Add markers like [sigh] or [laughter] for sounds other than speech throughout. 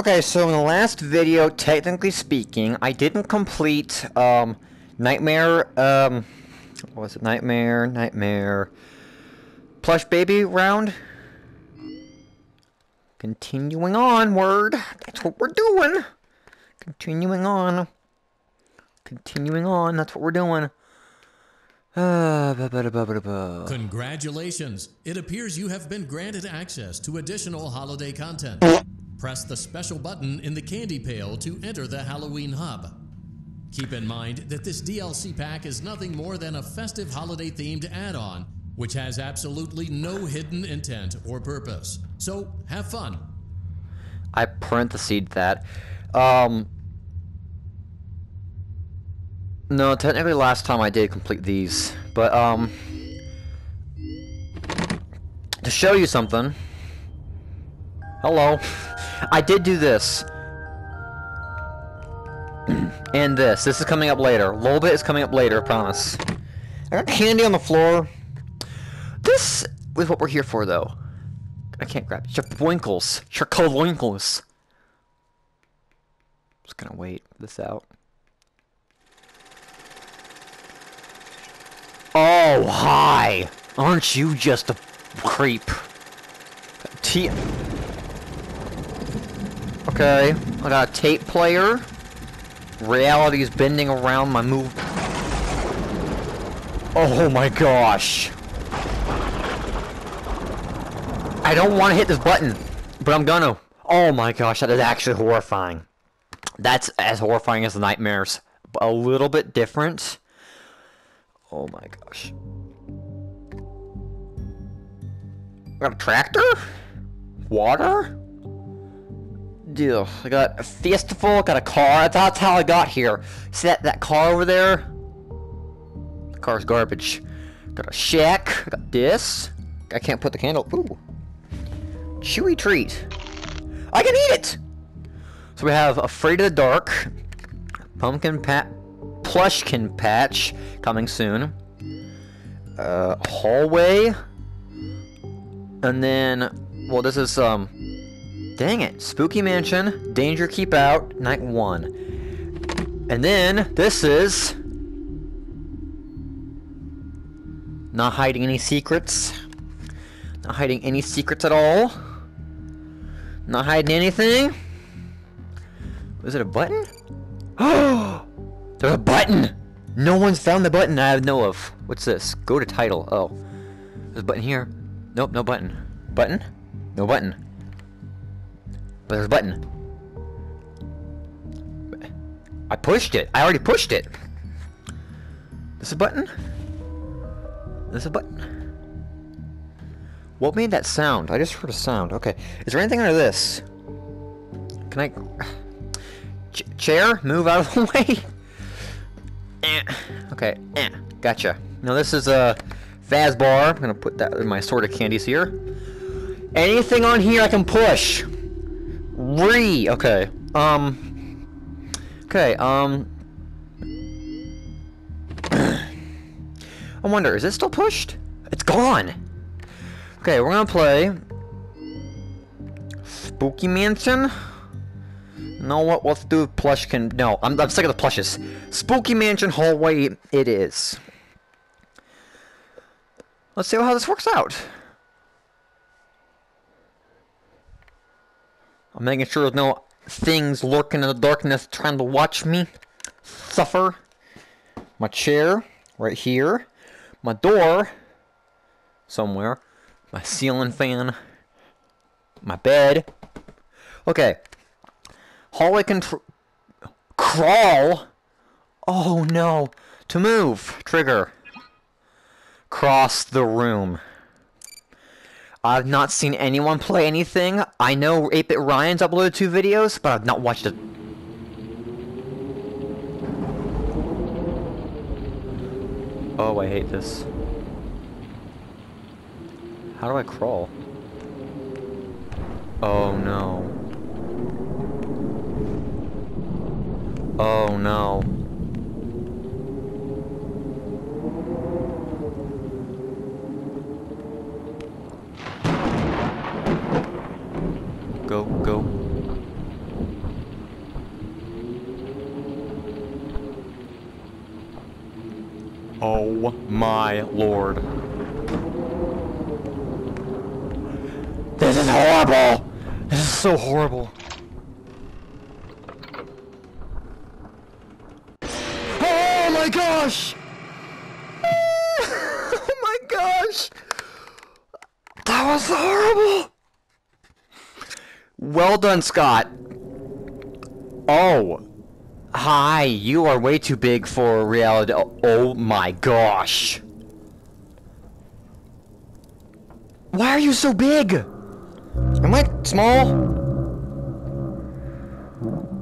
Okay, so in the last video, technically speaking, I didn't complete, um, Nightmare, um, what was it? Nightmare, Nightmare, Plush Baby round? Continuing onward. That's what we're doing. Continuing on. Continuing on. That's what we're doing. Congratulations! It appears you have been granted access to additional holiday content. Press the special button in the candy pail to enter the Halloween Hub. Keep in mind that this DLC pack is nothing more than a festive holiday themed add on, which has absolutely no hidden intent or purpose. So have fun. I parenthesed that. Um. No, technically last time I did complete these, but um. To show you something. Hello. [laughs] I did do this. [clears throat] and this. This is coming up later. A little bit is coming up later, I promise. I got candy on the floor. This is what we're here for, though. I can't grab it. Winkles. Winkles. Just gonna wait this out. Oh, hi! Aren't you just a creep? T. Okay, I got a tape player. Reality is bending around my move. Oh my gosh. I don't want to hit this button, but I'm gonna. Oh my gosh, that is actually horrifying. That's as horrifying as the nightmares, but a little bit different. Oh my gosh. got a tractor? Water? Deal. I got a festival, got a car. That's how I got here. See that, that car over there? The car's garbage. Got a shack. Got this. I can't put the candle. Ooh. Chewy treat. I can eat it! So we have Afraid of the Dark. Pumpkin Pat... Plushkin Patch. Coming soon. Uh, hallway. And then... Well, this is, um... Dang it. Spooky Mansion. Danger Keep Out. Night 1. And then, this is... Not hiding any secrets. Not hiding any secrets at all. Not hiding anything. Was it a button? [gasps] Oh! There's a button! No one's found the button I know of. What's this? Go to title. Oh. There's a button here. Nope, no button. Button? No button. But there's a button. I pushed it. I already pushed it. This a button? This a button? What made that sound? I just heard a sound. Okay. Is there anything under this? Can I... [sighs] Ch chair? Move out of the [laughs] way? Okay. Eh. Gotcha. Now this is a Faz bar. I'm gonna put that in my sort of candies here. Anything on here I can push. Re. Okay. Um. Okay. Um. [coughs] I wonder, is it still pushed? It's gone. Okay, we're gonna play Spooky Mansion. Know what? Let's do Plushkin. No, I'm, I'm sick of the plushes. Spooky Mansion hallway. It is. Let's see how this works out. I'm making sure there's no things lurking in the darkness trying to watch me suffer. My chair right here. My door somewhere my ceiling fan, my bed. Okay. Hallway control. Crawl? Oh no. To move. Trigger. Cross the room. I've not seen anyone play anything. I know 8-Bit Ryan's uploaded two videos, but I've not watched it. Oh, I hate this. How do I crawl? Oh no. Oh no. Go, go. Oh my lord. This is horrible! This is so horrible. Gosh! [laughs] oh my gosh! That was horrible! Well done, Scott. Oh. Hi, you are way too big for reality. Oh, oh my gosh. Why are you so big? Am I small?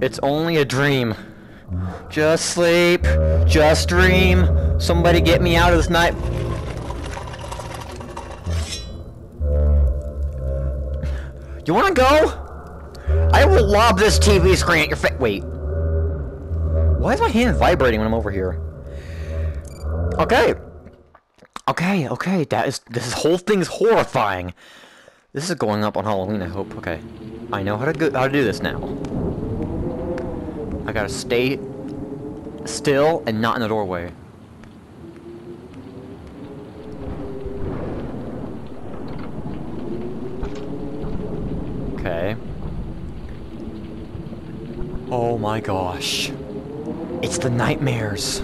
It's only a dream. Just sleep. Just dream. Somebody get me out of this night. You wanna go? I will lob this TV screen at your face. Wait. Why is my hand vibrating when I'm over here? Okay. Okay, okay. That is this whole thing's horrifying. This is going up on Halloween, I hope. Okay. I know how to go how to do this now. I gotta stay still and not in the doorway. Okay. Oh my gosh. It's the nightmares.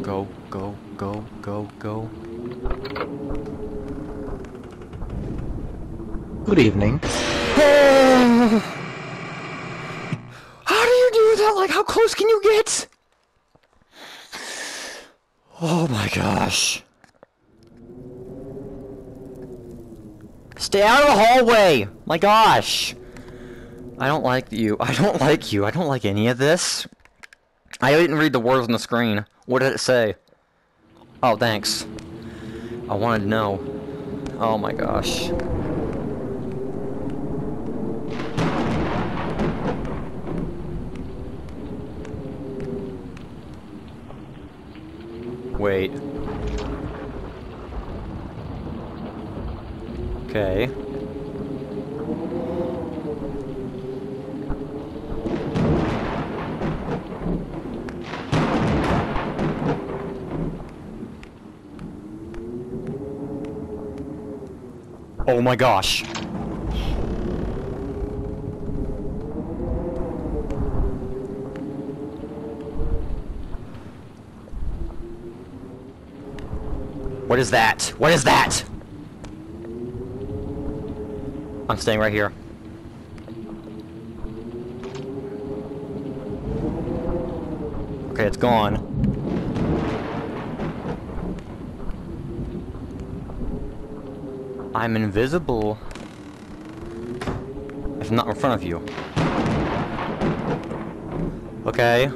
Go, go, go, go, go. Good evening. [sighs] How do you do that? Like, how close can you get? Oh my gosh. Stay out of the hallway! My gosh! I don't like you. I don't like you. I don't like any of this. I didn't read the words on the screen. What did it say? Oh, thanks. I wanted to know. Oh my gosh. Wait. Okay. Oh my gosh. What is that? What is that? I'm staying right here. Okay, it's gone. I'm invisible. If I'm not in front of you. Okay.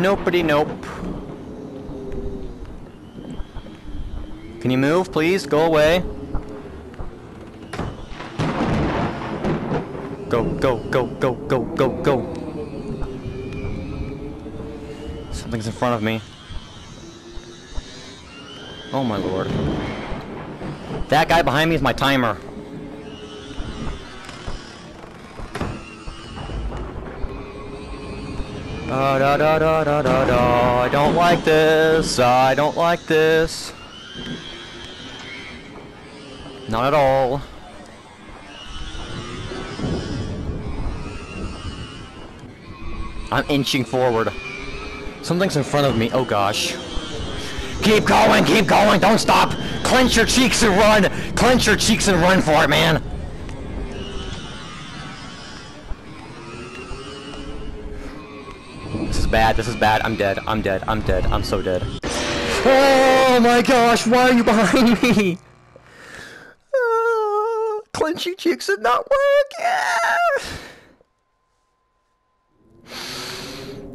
Nopety nope. Can you move, please? Go away. Go, go, go, go, go, go, go. Something's in front of me. Oh my lord. That guy behind me is my timer. Da da da da da da da. I don't like this. I don't like this. Not at all. I'm inching forward. Something's in front of me. Oh gosh. Keep going, keep going, don't stop! Clench your cheeks and run! Clench your cheeks and run for it, man! This is bad, this is bad. I'm dead, I'm dead, I'm dead, I'm so dead. Oh my gosh, why are you behind me? [laughs] Clench cheeks and not work! Yeah.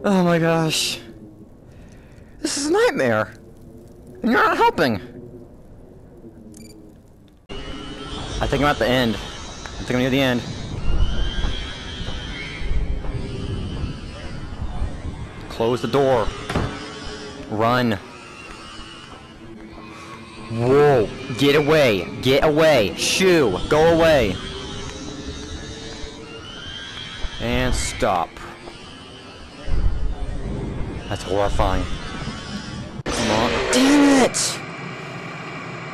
Oh my gosh. This is a nightmare. And you're not helping. I think I'm at the end. I think I'm near the end. Close the door. Run. Whoa! Get away! Get away! Shoo! Go away! And stop. That's horrifying. Come on. Damn it!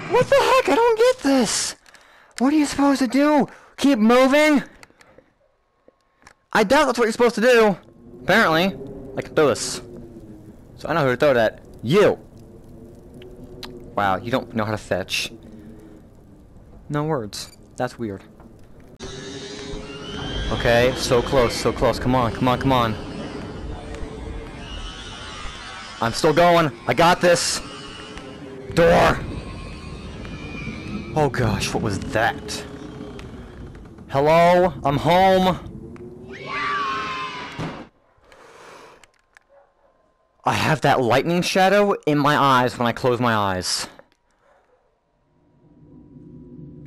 What the heck? I don't get this! What are you supposed to do? Keep moving? I doubt that's what you're supposed to do. Apparently. I can throw this. So I know who to throw it at. You! Wow, you don't know how to fetch. No words. That's weird. Okay, so close, so close. Come on, come on, come on. I'm still going. I got this. Door. Oh gosh, what was that? Hello? I'm home. I have that lightning shadow in my eyes when I close my eyes.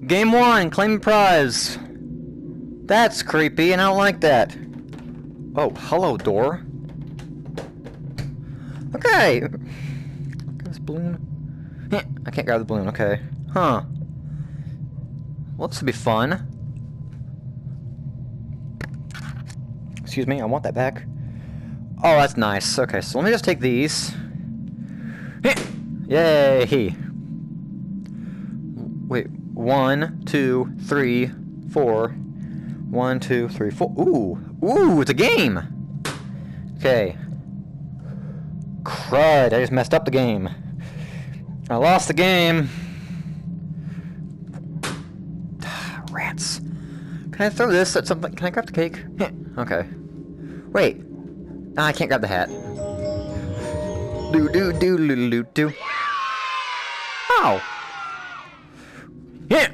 Game one, claim prize. That's creepy, and I don't like that. Oh, hello, door. Okay. This balloon. [laughs] I can't grab the balloon, okay. Huh. Well, this would be fun. Excuse me, I want that back. Oh, that's nice. Okay, so let me just take these. [laughs] Yay! Wait, one, two, three, four. One, two, three, four. Ooh! Ooh, it's a game! Okay. Crud, I just messed up the game. I lost the game. [sighs] Rats. Can I throw this at something? Can I grab the cake? [laughs] Okay. Wait. Ah, I can't grab the hat. Do do do do do do. Ow! Yeah.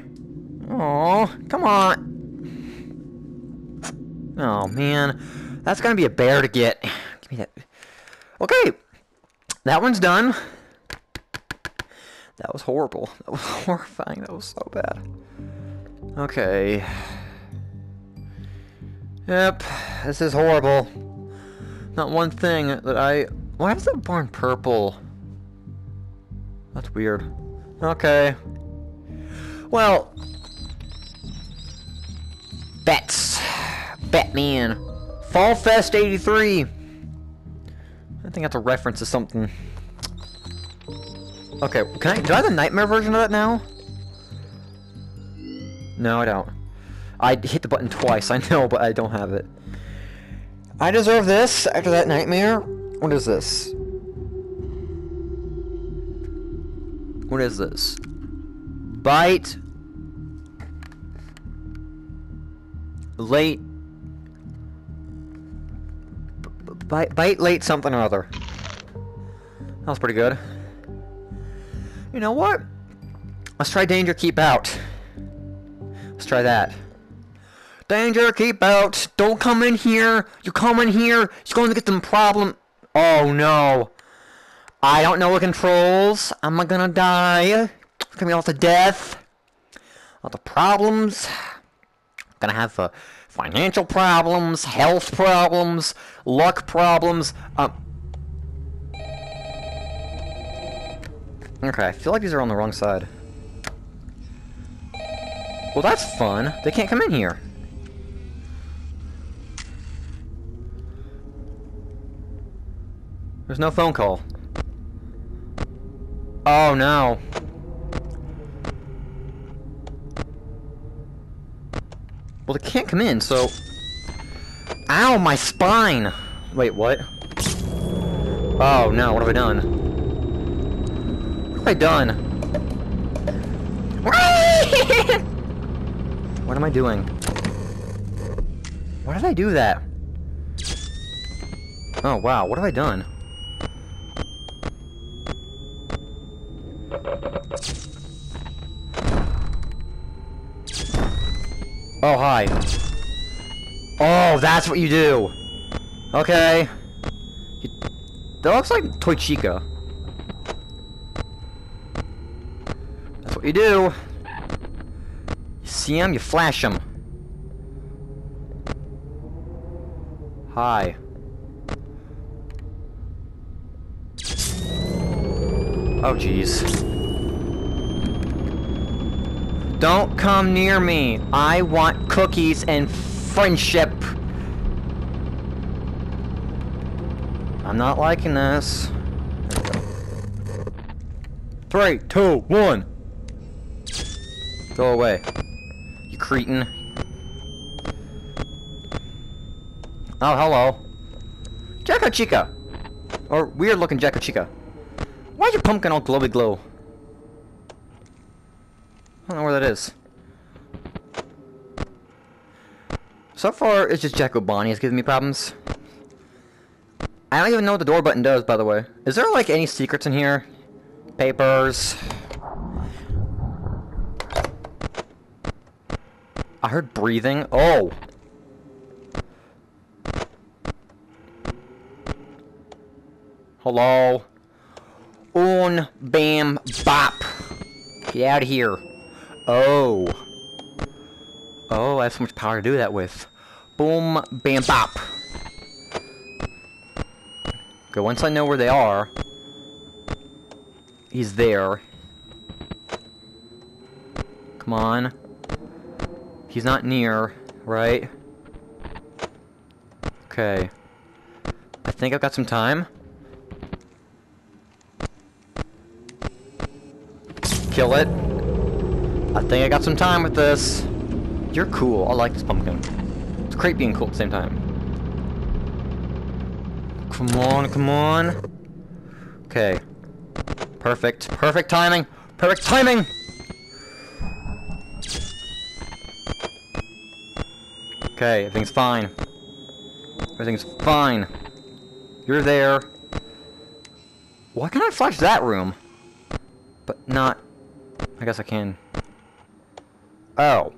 Oh, come on. Oh man, that's gonna be a bear to get. Give me that. Okay, that one's done. That was horrible. That was [laughs] horrifying. That was so bad. Okay. Yep, this is horrible. Not one thing that I... Why is that barn purple? That's weird. Okay. Well... Bets. Batman. Fall Fest 83. I think that's a reference to something. Okay, can I... Do I have the nightmare version of that now? No, I don't. I hit the button twice, I know, but I don't have it. I deserve this after that nightmare. What is this? What is this? Bite. Late. Bite, bite late something or other. That was pretty good. You know what? Let's try danger keep out. Let's try that. Danger, keep out. Don't come in here. You come in here, you're going to get some problem. Oh no. I don't know the controls. I'm gonna die. It's gonna be all to death. All the problems. Gonna have uh, financial problems, health problems, luck problems. Um. Okay, I feel like these are on the wrong side. Well, that's fun. They can't come in here. There's no phone call. Oh no. Well, they can't come in, so... Ow, my spine! Wait, what? Oh no, what have I done? What have I done? [laughs] what am I doing? Why did I do that? Oh wow, what have I done? Oh, hi. Oh, that's what you do. Okay. That looks like Toy Chica. That's what you do. You see him, you flash him. Hi. Oh, jeez. Don't come near me. I want cookies and friendship. I'm not liking this. Three, two, one. Go away. You cretin. Oh, hello. Jacko Chica. Or weird looking Jacko Chica. Why's your pumpkin all glowy glow? I don't know where that is. So far, it's just Jacko Bonnie is giving me problems. I don't even know what the door button does, by the way. Is there, like, any secrets in here? Papers. I heard breathing. Oh! Hello? Un, bam, bop. Get out of here. Oh. Oh, I have so much power to do that with. Boom, bam, bop. Okay, once I know where they are, he's there. Come on. He's not near, right? Okay. I think I've got some time. Kill it. I think I got some time with this. You're cool. I like this pumpkin. It's creepy and cool at the same time. Come on, come on. Okay. Perfect. Perfect timing. Perfect timing! Okay, everything's fine. Everything's fine. You're there. Why can't I flash that room? But not... I guess I can. Oh.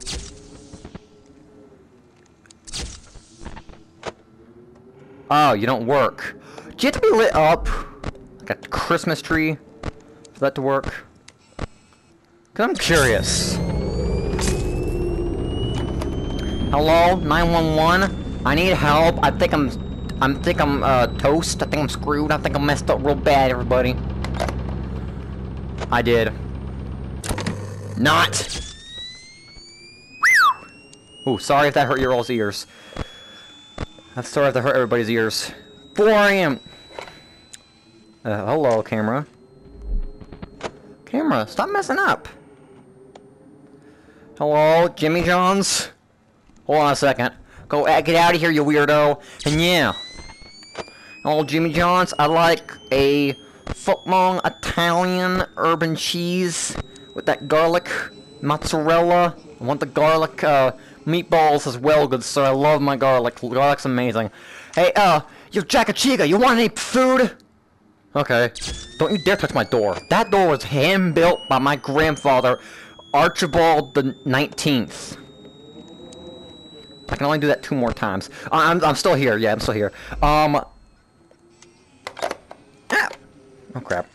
Oh, you don't work. Do you have to be lit up? Like a Christmas tree? For that to work? Cause I'm curious. Hello, 911? I need help. I think I'm... I think I'm, uh, toast. I think I'm screwed. I think I'm messed up real bad, everybody. I did. Not! Oh, sorry if that hurt your all's ears. I'm sorry if that hurt everybody's ears. 4 a.m. Uh, hello, camera. Camera, stop messing up. Hello, Jimmy Johns? Hold on a second. Go, uh, get out of here, you weirdo. And yeah. Hello, Jimmy Johns. I like a footlong Italian urban cheese with that garlic mozzarella. I want the garlic, uh, Meatballs as well, good sir. I love my garlic. Garlic's amazing. Hey, uh, you Jacko Chica, you want any food? Okay. Don't you dare touch my door. That door was hand-built by my grandfather, Archibald the 19th. I can only do that two more times. I'm, I'm still here. Yeah, I'm still here. Um... Ah. Oh, crap.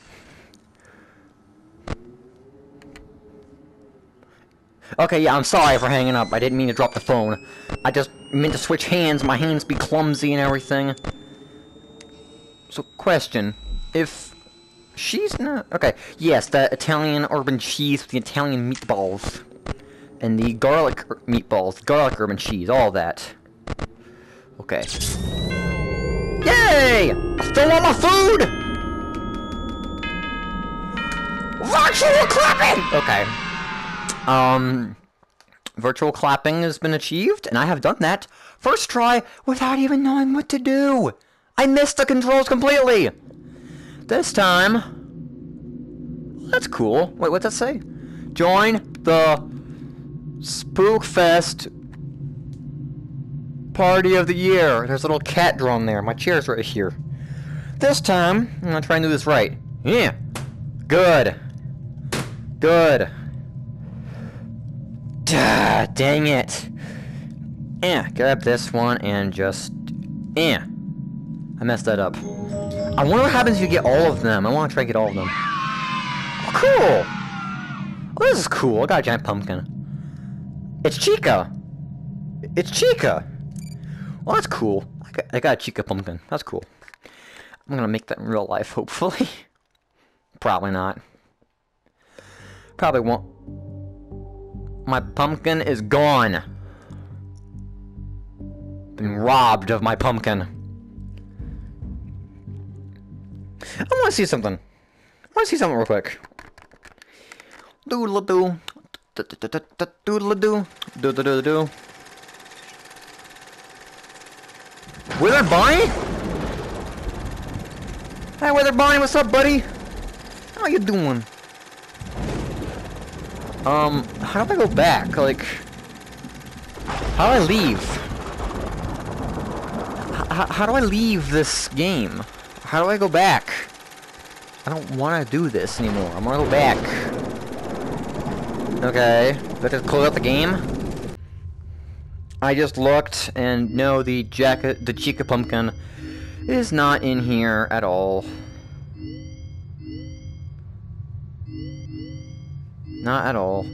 Okay, yeah, I'm sorry for hanging up. I didn't mean to drop the phone. I just meant to switch hands. My hands be clumsy and everything. So, question. If she's not... Okay, yes, the Italian urban cheese with the Italian meatballs. And the garlic er, meatballs, garlic urban cheese, all that. Okay. Yay! I still want my food! Virtual clapping! Okay. Um, virtual clapping has been achieved, and I have done that first try without even knowing what to do. I missed the controls completely. This time, that's cool. Wait, what's that say? Join the Spookfest Party of the Year. There's a little cat drawn there. My chair's right here. This time, I'm gonna try and do this right. Yeah. Good. Good. Duh, dang it. Yeah, grab this one and just... Yeah. I messed that up. I wonder what happens if you get all of them. I want to try to get all of them. Oh, cool! Oh, this is cool. I got a giant pumpkin. It's Chica! It's Chica! Well, that's cool. I got, I got a Chica pumpkin. That's cool. I'm gonna make that in real life, [laughs] hopefully. Probably not. Probably won't My pumpkin is gone. Been robbed of my pumpkin. I want to see something. I want to see something real quick. Doodle doo. Doodle doo. Doodle doo. Wither Bonnie? Hey, Wither Bonnie, what's up, buddy? How you doing? Um, how do I go back? Like, how do I leave? H how do I leave this game? How do I go back? I don't want to do this anymore. I want to go back. Okay, have to close out the game? I just looked, and no, the jacket, the Chica Pumpkin is not in here at all. Not at all.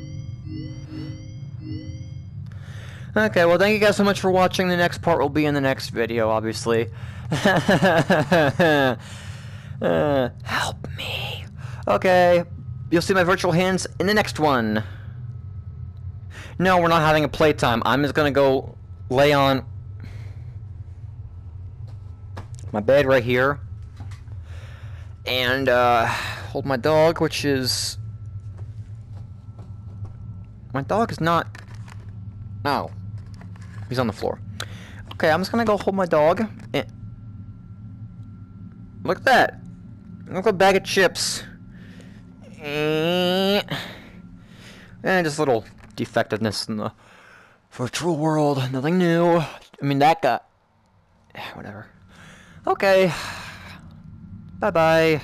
Okay, well thank you guys so much for watching. The next part will be in the next video, obviously. uh, [laughs] help me. Okay, you'll see my virtual hands in the next one. No, we're not having a playtime. I'm just gonna go lay on my bed right here. And, uh, hold my dog, which is... My dog is not... No. He's on the floor. Okay, I'm just gonna go hold my dog. And... Look at that. Look at a bag of chips. Eh. And just a little defectiveness in the virtual world. Nothing new. I mean, that got... [sighs] Whatever. Okay. Bye-bye.